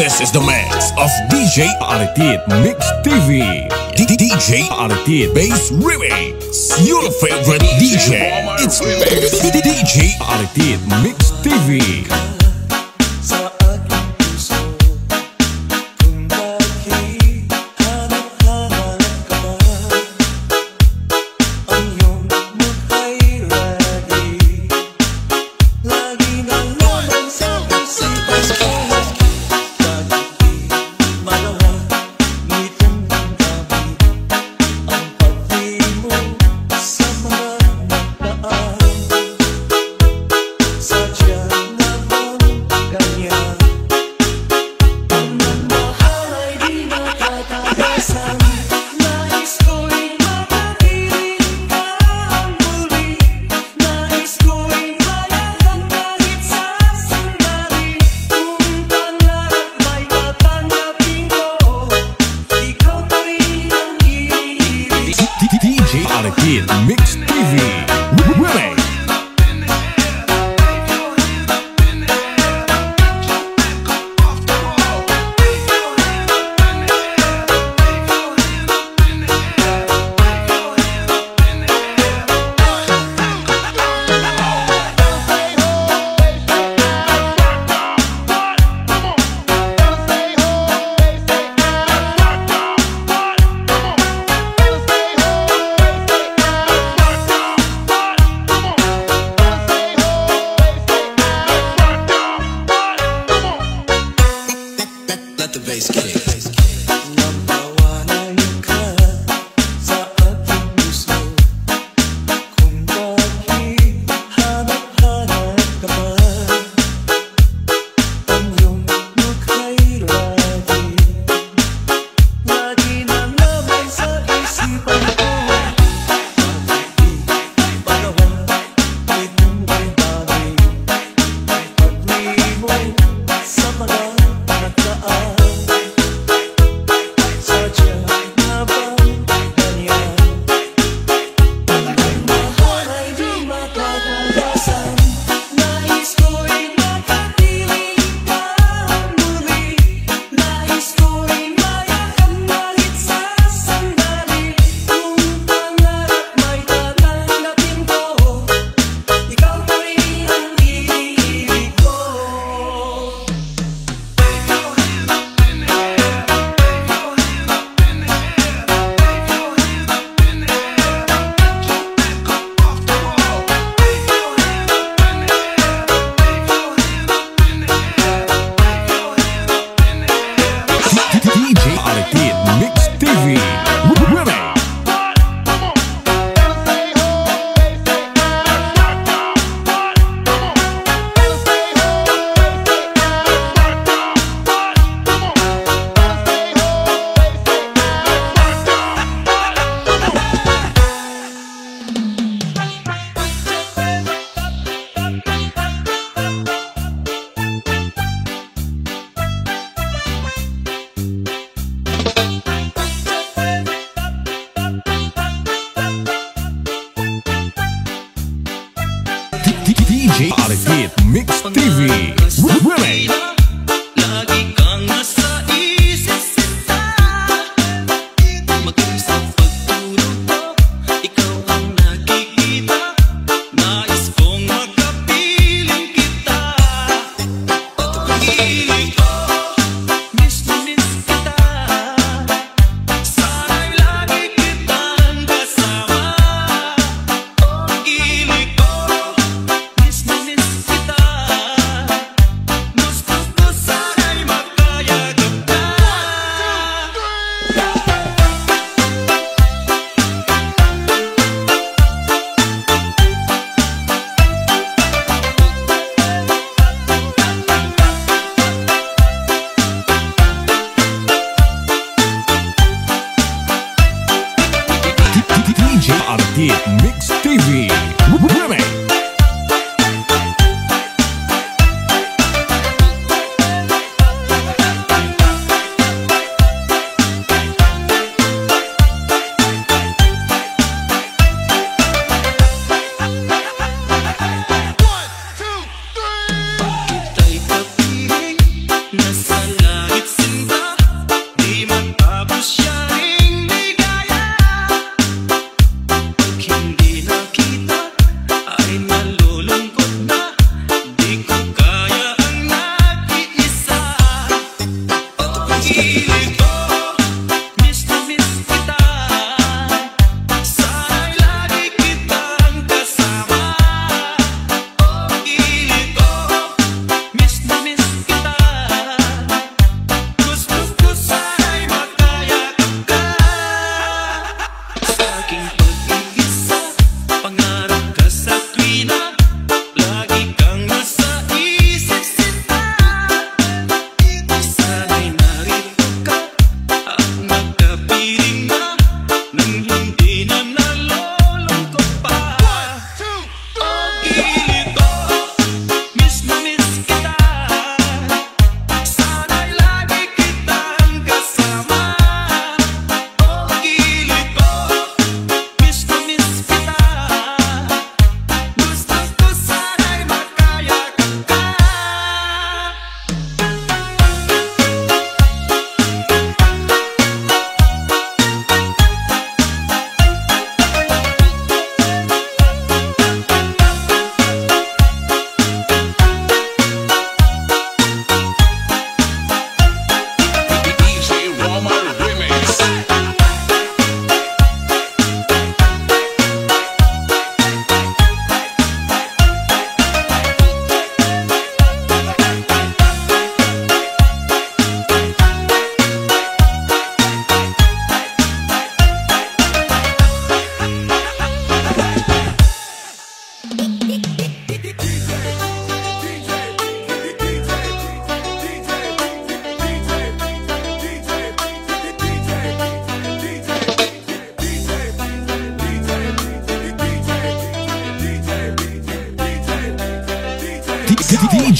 This is the mix of DJ Aritit Mix TV. DJ Aritit Bass Remix. Your favorite DJ. It's DJ Aritit Mix TV.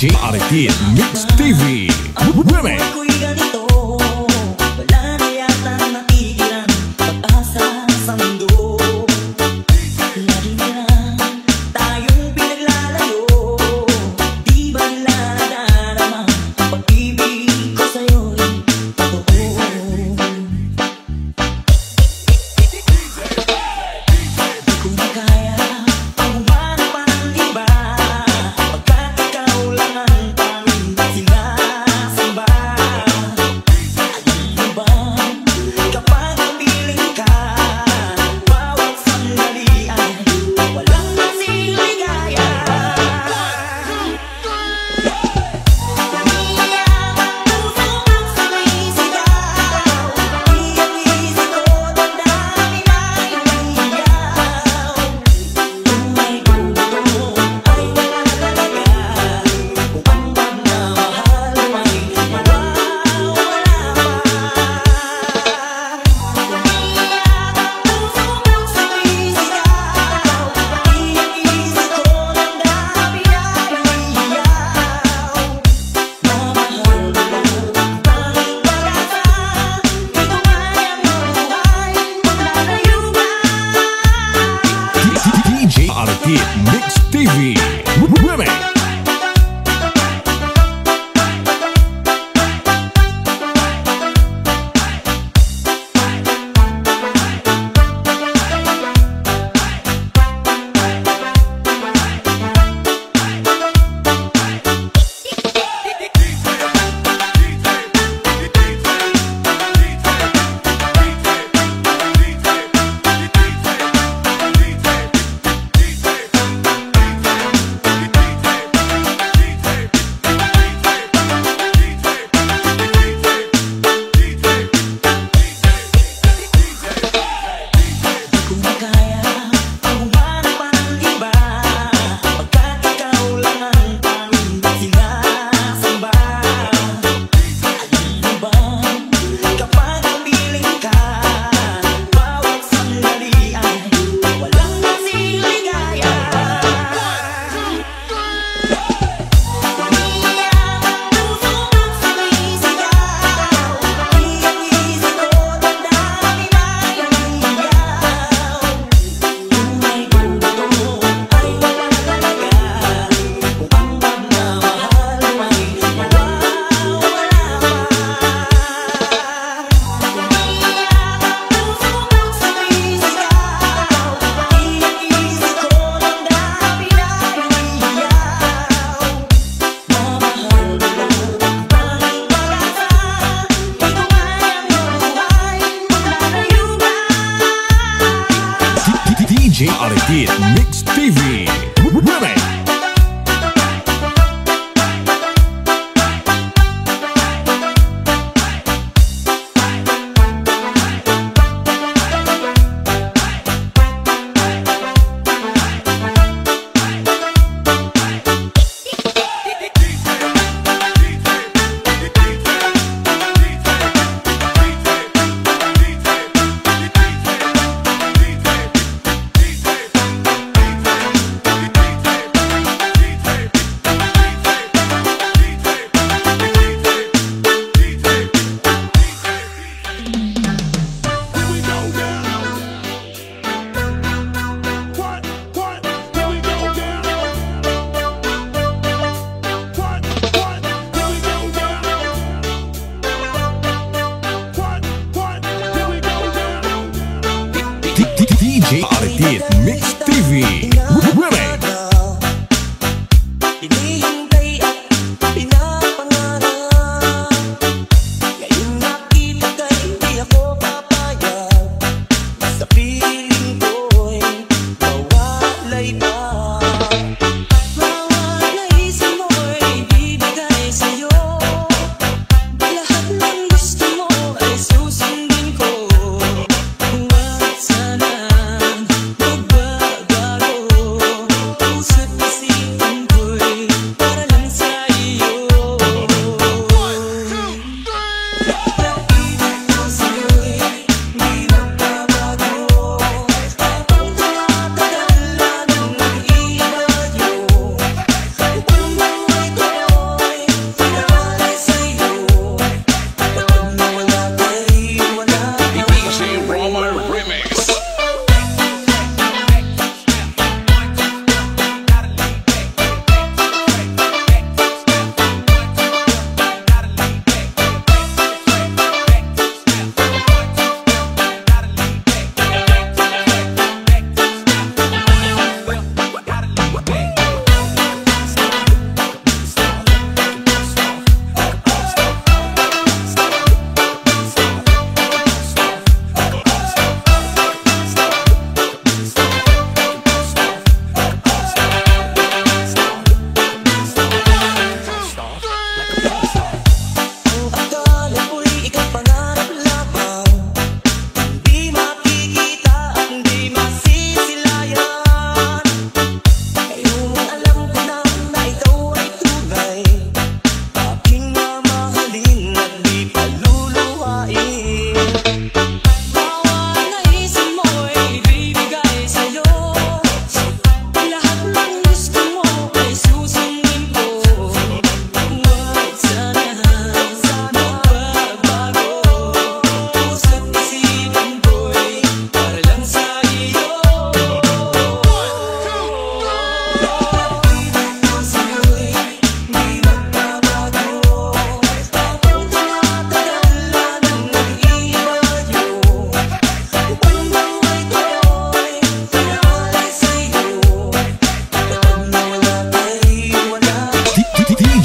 DJ Artid Mix TV Remix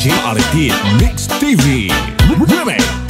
DJ Arif Mix TV Remix.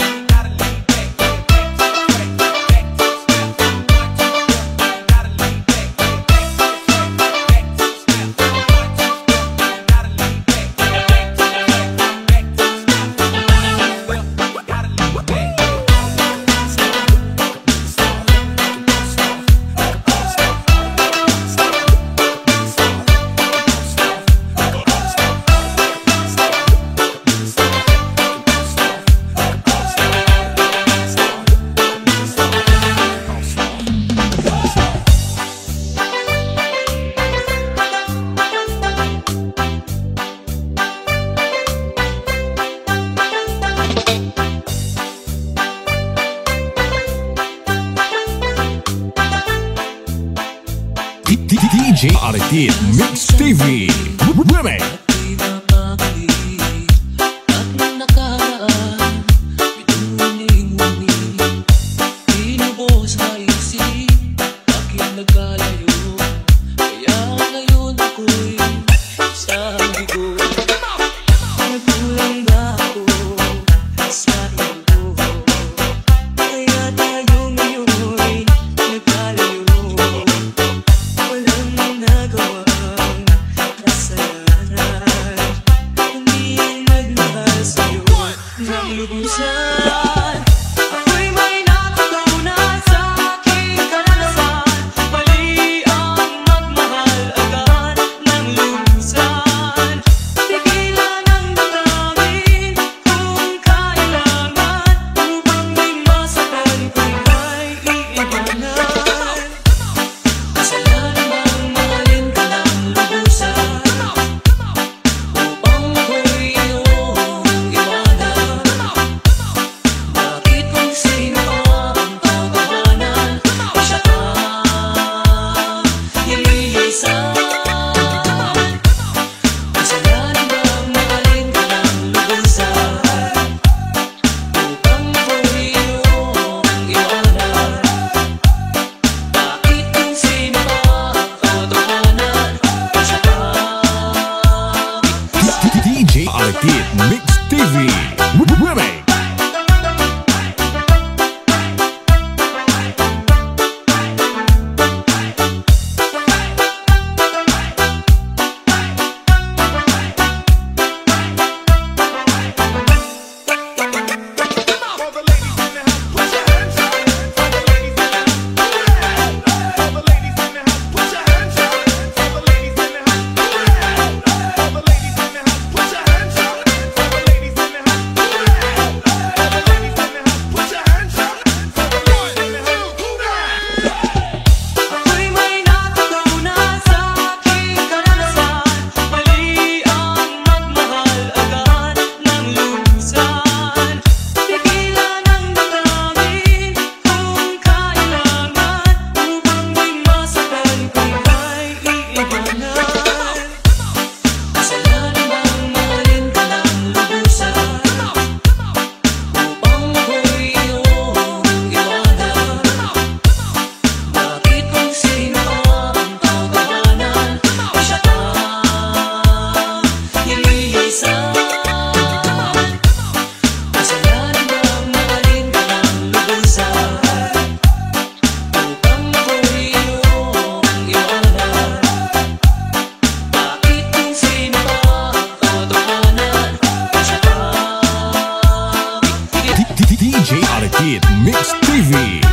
DJ Artid Mix TV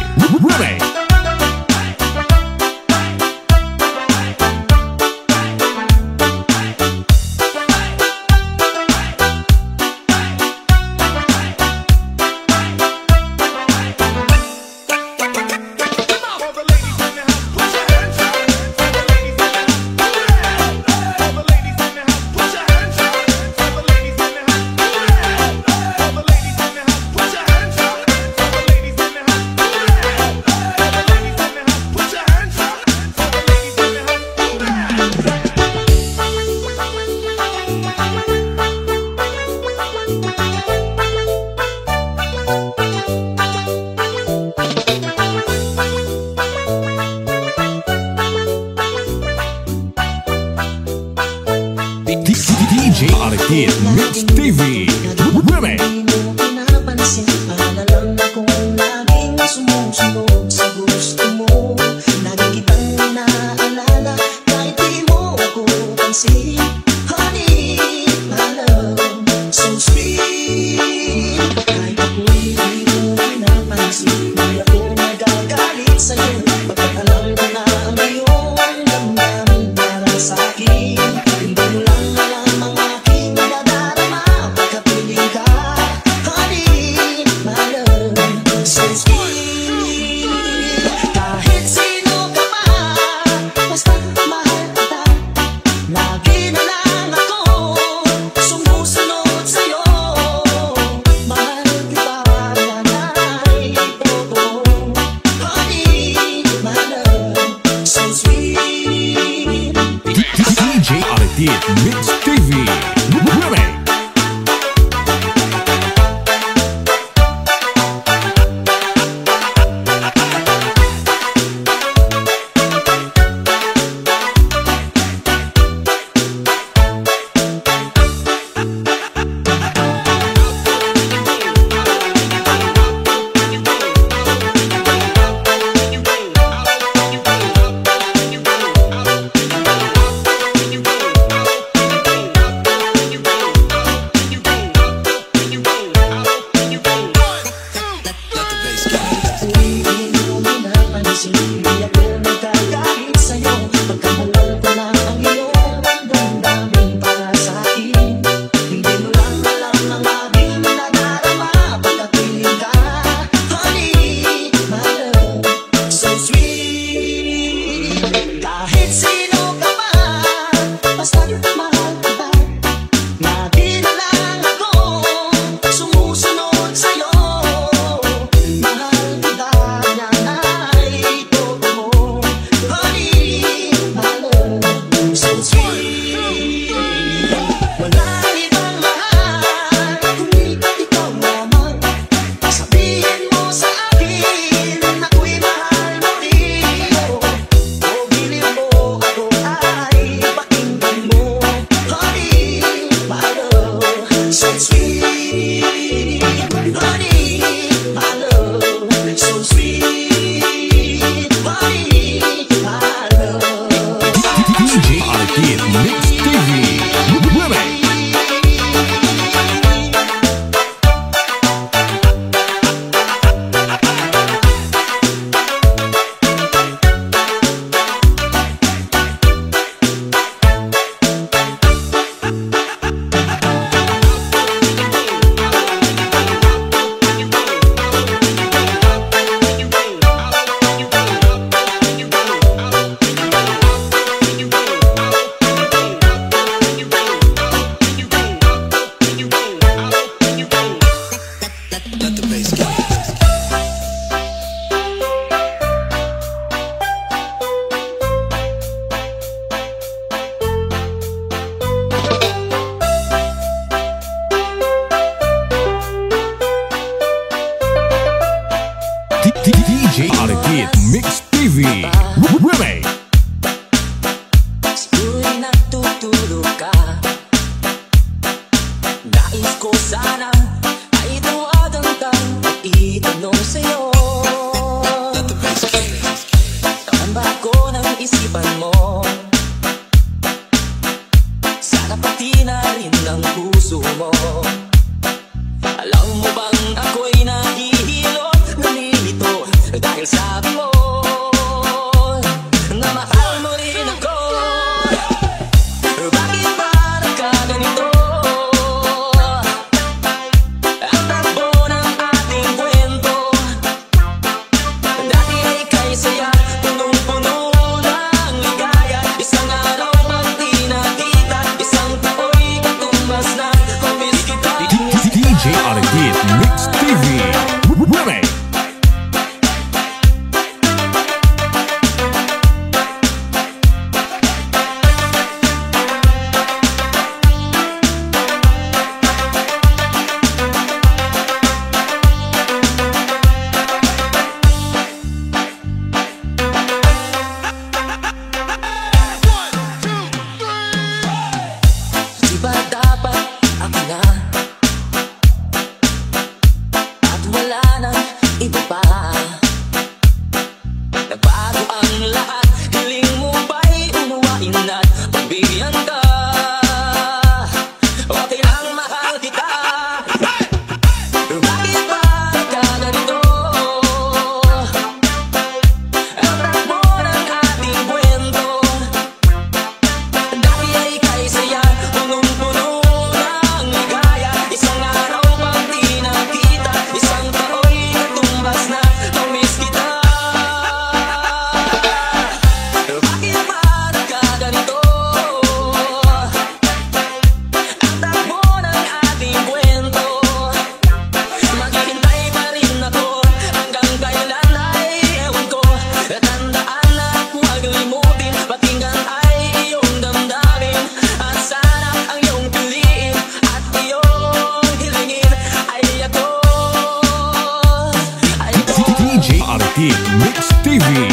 TV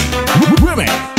Remix